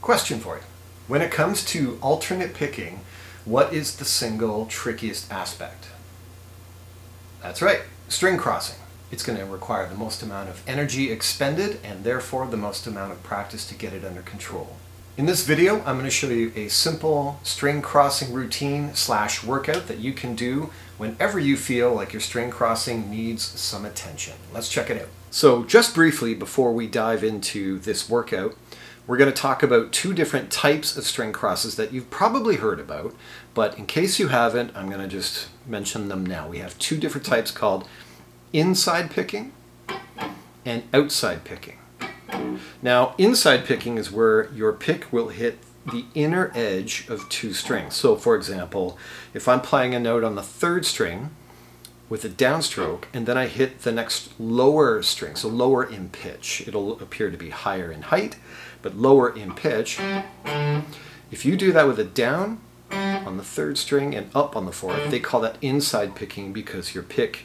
Question for you. When it comes to alternate picking, what is the single trickiest aspect? That's right, string crossing. It's going to require the most amount of energy expended and therefore the most amount of practice to get it under control. In this video, I'm going to show you a simple string crossing routine slash workout that you can do whenever you feel like your string crossing needs some attention. Let's check it out. So just briefly before we dive into this workout, we're going to talk about two different types of string crosses that you've probably heard about, but in case you haven't, I'm going to just mention them now. We have two different types called inside picking and outside picking. Now, inside picking is where your pick will hit the inner edge of two strings. So, for example, if I'm playing a note on the third string with a downstroke and then I hit the next lower string, so lower in pitch, it'll appear to be higher in height but lower in pitch. If you do that with a down on the third string and up on the fourth, they call that inside picking because your pick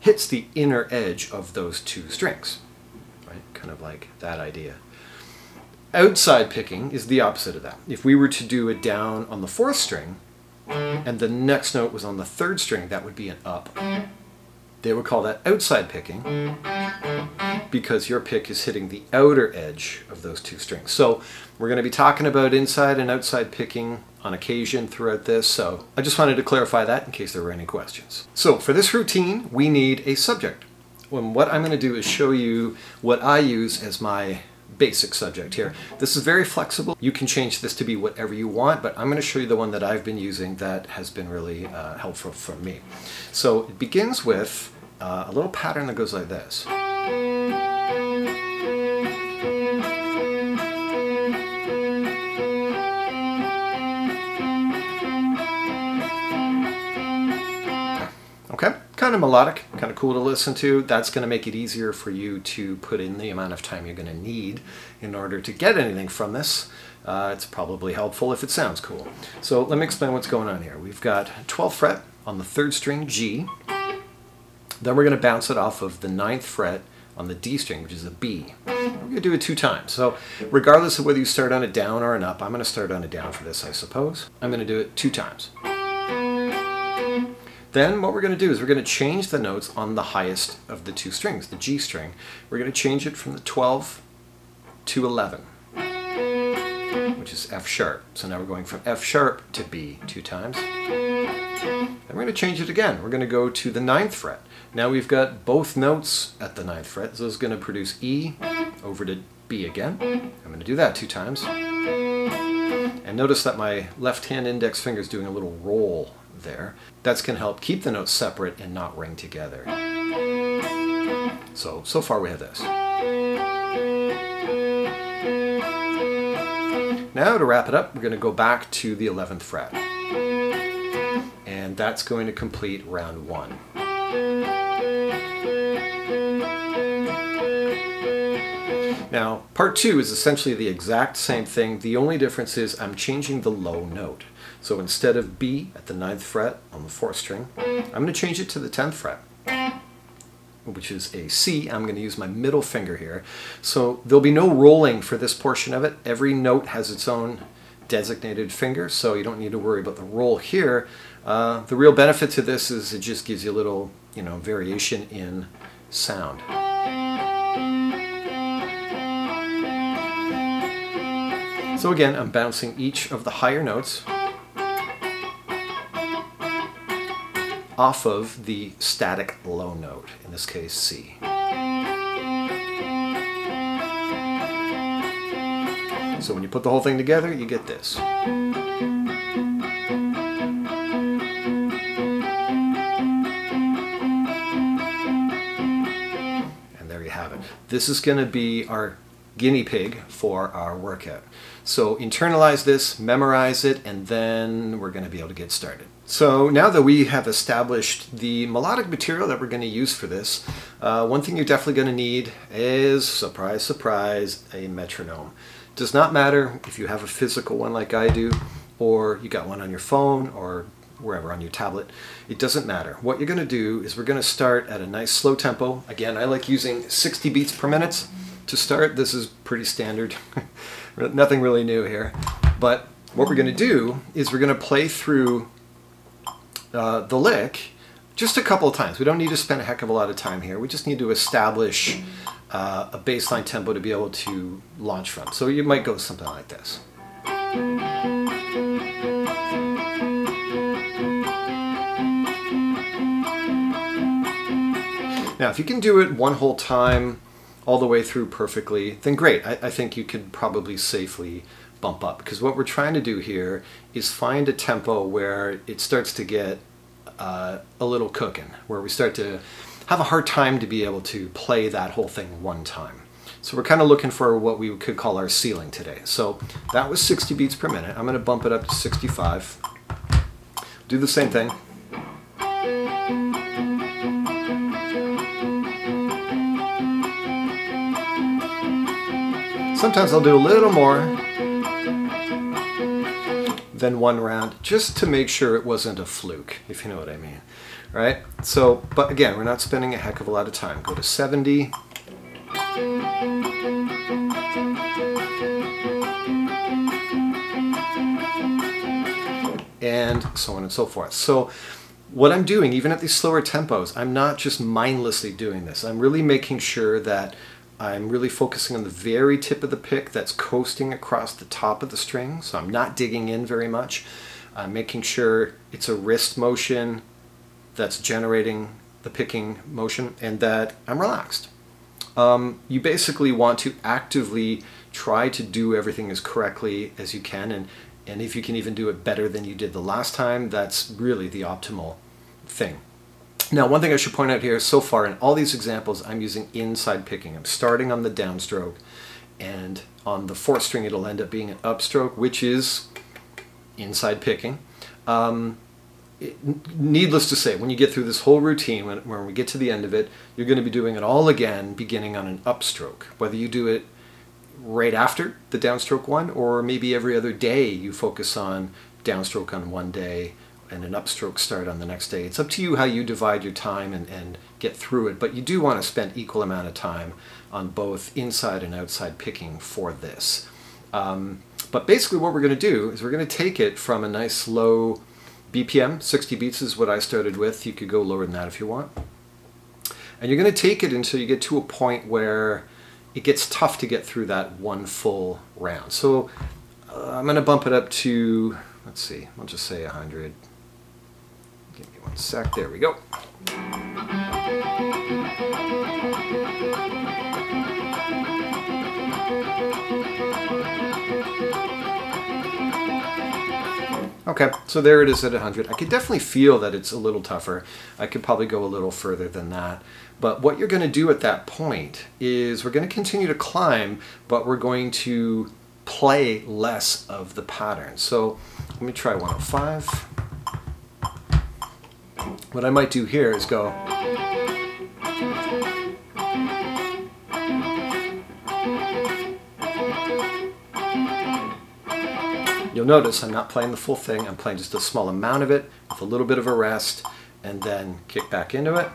hits the inner edge of those two strings. Right? Kind of like that idea. Outside picking is the opposite of that. If we were to do a down on the fourth string and the next note was on the third string, that would be an up. They would call that outside picking because your pick is hitting the outer edge of those two strings. So we're going to be talking about inside and outside picking on occasion throughout this, so I just wanted to clarify that in case there were any questions. So for this routine, we need a subject. And what I'm going to do is show you what I use as my basic subject here. This is very flexible. You can change this to be whatever you want, but I'm going to show you the one that I've been using that has been really uh, helpful for me. So it begins with uh, a little pattern that goes like this. Kind of melodic, kind of cool to listen to. That's going to make it easier for you to put in the amount of time you're going to need in order to get anything from this. Uh, it's probably helpful if it sounds cool. So let me explain what's going on here. We've got 12th fret on the third string G. Then we're going to bounce it off of the ninth fret on the D string, which is a B. We're going to do it two times. So regardless of whether you start on a down or an up, I'm going to start on a down for this, I suppose. I'm going to do it two times. Then what we're going to do is we're going to change the notes on the highest of the two strings, the G string. We're going to change it from the 12 to 11, which is F sharp. So now we're going from F sharp to B two times. And we're going to change it again. We're going to go to the ninth fret. Now we've got both notes at the ninth fret, so it's going to produce E over to B again. I'm going to do that two times. And notice that my left hand index finger is doing a little roll there. That's going to help keep the notes separate and not ring together. So, so far we have this. Now to wrap it up, we're going to go back to the 11th fret. And that's going to complete round one. Now, part two is essentially the exact same thing. The only difference is I'm changing the low note. So instead of B at the ninth fret on the fourth string, I'm going to change it to the 10th fret, which is a C. I'm going to use my middle finger here. So there'll be no rolling for this portion of it. Every note has its own designated finger, so you don't need to worry about the roll here. Uh, the real benefit to this is it just gives you a little, you know, variation in sound. So again, I'm bouncing each of the higher notes off of the static low note, in this case C. So when you put the whole thing together, you get this. And there you have it. This is going to be our guinea pig for our workout. So internalize this, memorize it, and then we're going to be able to get started. So now that we have established the melodic material that we're going to use for this, uh, one thing you're definitely going to need is, surprise, surprise, a metronome. Does not matter if you have a physical one like I do, or you got one on your phone, or wherever on your tablet. It doesn't matter. What you're going to do is we're going to start at a nice slow tempo. Again, I like using 60 beats per minute to start. This is pretty standard. Nothing really new here. But what we're going to do is we're going to play through uh, the lick just a couple of times. We don't need to spend a heck of a lot of time here. We just need to establish uh, a baseline tempo to be able to launch from. So you might go something like this. Now, if you can do it one whole time, all the way through perfectly, then great. I, I, think you could probably safely bump up because what we're trying to do here is find a tempo where it starts to get uh, a little cooking, where we start to have a hard time to be able to play that whole thing one time. So we're kind of looking for what we could call our ceiling today. So that was 60 beats per minute. I'm going to bump it up to 65. Do the same thing. Sometimes I'll do a little more than one round just to make sure it wasn't a fluke, if you know what I mean. Right? So, but again, we're not spending a heck of a lot of time. Go to 70. And so on and so forth. So what I'm doing, even at these slower tempos, I'm not just mindlessly doing this. I'm really making sure that I'm really focusing on the very tip of the pick that's coasting across the top of the string, so I'm not digging in very much. I'm making sure it's a wrist motion that's generating the picking motion and that I'm relaxed. Um, you basically want to actively try to do everything as correctly as you can and, and if you can even do it better than you did the last time, that's really the optimal thing. Now, one thing I should point out here, so far in all these examples, I'm using inside picking. I'm starting on the downstroke, and on the fourth string, it'll end up being an upstroke, which is inside picking. Um, it, needless to say, when you get through this whole routine, when, when we get to the end of it, you're going to be doing it all again, beginning on an upstroke. Whether you do it right after the downstroke one, or maybe every other day you focus on downstroke on one day, and an upstroke start on the next day. It's up to you how you divide your time and, and get through it, but you do want to spend equal amount of time on both inside and outside picking for this. Um, but basically what we're going to do is we're going to take it from a nice low BPM, 60 beats is what I started with. You could go lower than that if you want. And you're going to take it until you get to a point where it gets tough to get through that one full round. So uh, I'm going to bump it up to, let's see, I'll just say 100, Give me one sec. There we go. Okay, so there it is at 100. I could definitely feel that it's a little tougher. I could probably go a little further than that. But what you're going to do at that point is we're going to continue to climb, but we're going to play less of the pattern. So let me try 105. What I might do here is go. You'll notice I'm not playing the full thing, I'm playing just a small amount of it with a little bit of a rest and then kick back into it.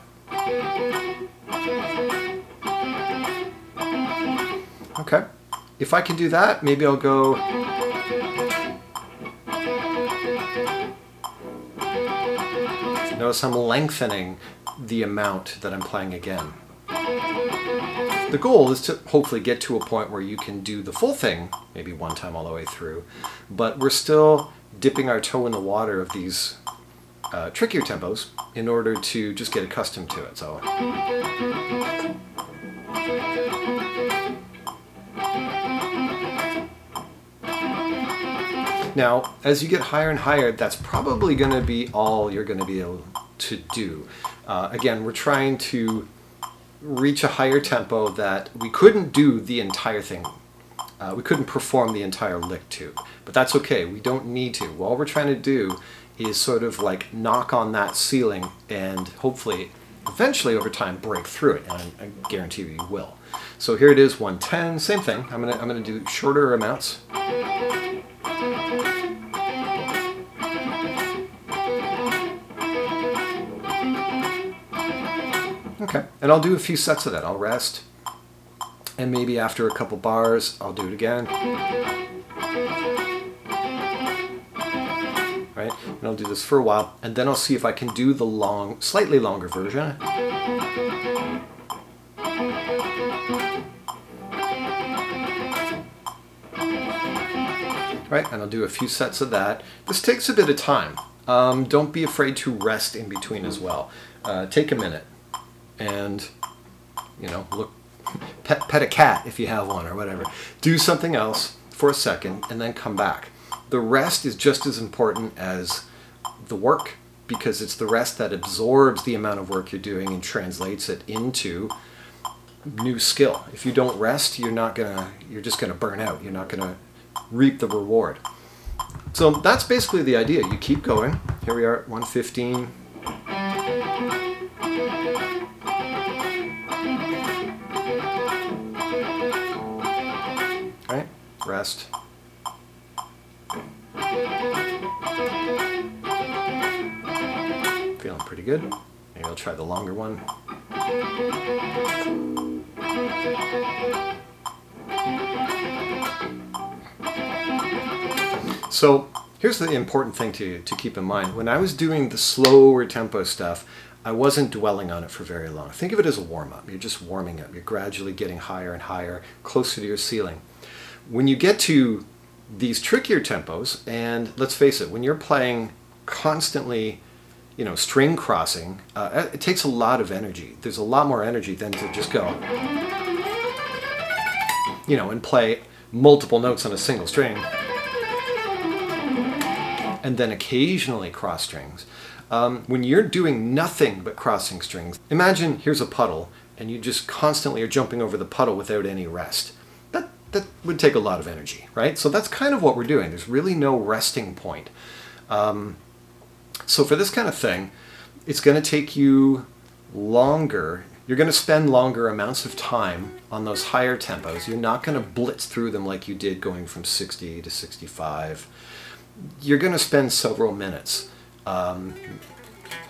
Okay, if I can do that, maybe I'll go Notice I'm lengthening the amount that I'm playing again. The goal is to hopefully get to a point where you can do the full thing, maybe one time all the way through, but we're still dipping our toe in the water of these uh, trickier tempos in order to just get accustomed to it. So. Now, as you get higher and higher, that's probably going to be all you're going to be able to do. Uh, again, we're trying to reach a higher tempo that we couldn't do the entire thing. Uh, we couldn't perform the entire lick to, but that's okay. We don't need to. All we're trying to do is sort of like knock on that ceiling and hopefully eventually over time break through it, and I, guarantee you, you will. So here it is, 110, same thing. I'm gonna, I'm gonna do shorter amounts. Okay, and I'll do a few sets of that. I'll rest, And maybe after a couple bars, I'll do it again. Right? And I'll do this for a while, and then I'll see if I can do the long, slightly longer version. Right, and I'll do a few sets of that. This takes a bit of time. Um, don't be afraid to rest in between as well. Uh, take a minute and, you know, look, pet, pet a cat if you have one or whatever. Do something else for a second and then come back. The rest is just as important as the work because it's the rest that absorbs the amount of work you're doing and translates it into new skill. If you don't rest, you're not gonna, you're just gonna burn out. You're not gonna reap the reward. So that's basically the idea. You keep going. Here we are at 115. Feeling pretty good. Maybe I'll try the longer one. So here's the important thing to, to keep in mind. When I was doing the slower tempo stuff, I wasn't dwelling on it for very long. Think of it as a warm-up. You're just warming up. You're gradually getting higher and higher, closer to your ceiling. When you get to these trickier tempos, and let's face it, when you're playing constantly, you know, string crossing, uh, it takes a lot of energy. There's a lot more energy than to just go, you know, and play multiple notes on a single string and then occasionally cross strings. Um, when you're doing nothing but crossing strings, imagine here's a puddle and you just constantly are jumping over the puddle without any rest. That, would take a lot of energy, right? So that's kind of what we're doing. There's really no resting point. Um, so for this kind of thing, it's going to take you longer. You're going to spend longer amounts of time on those higher tempos. You're not going to blitz through them like you did going from 60 to 65 you're going to spend several minutes um,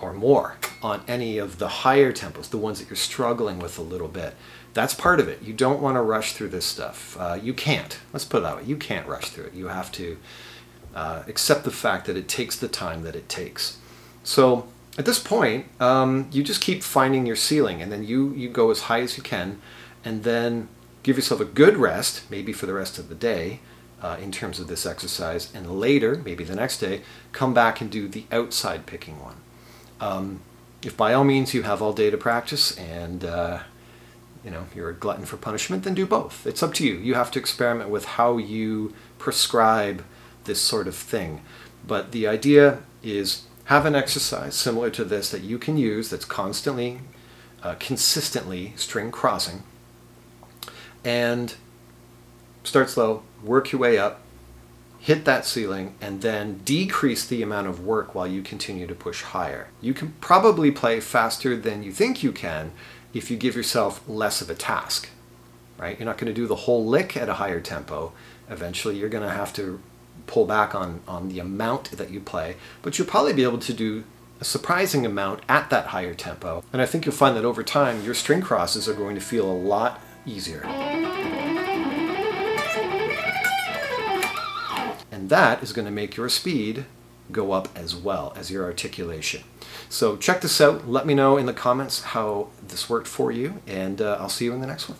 or more on any of the higher tempos, the ones that you're struggling with a little bit. That's part of it. You don't want to rush through this stuff. Uh, you can't. Let's put it that way. You can't rush through it. You have to uh, accept the fact that it takes the time that it takes. So at this point, um, you just keep finding your ceiling, and then you you go as high as you can, and then give yourself a good rest, maybe for the rest of the day, uh, in terms of this exercise, and later, maybe the next day, come back and do the outside picking one. Um, if by all means you have all day to practice and uh, you know you're a glutton for punishment, then do both. It's up to you. You have to experiment with how you prescribe this sort of thing. But the idea is have an exercise similar to this that you can use that's constantly, uh, consistently string crossing, and start slow, work your way up, hit that ceiling, and then decrease the amount of work while you continue to push higher. You can probably play faster than you think you can if you give yourself less of a task, right? You're not going to do the whole lick at a higher tempo. Eventually, you're going to have to pull back on, on the amount that you play, but you'll probably be able to do a surprising amount at that higher tempo. And I think you'll find that over time, your string crosses are going to feel a lot easier. And that is going to make your speed go up as well as your articulation. So check this out. Let me know in the comments how this worked for you, and uh, I'll see you in the next one.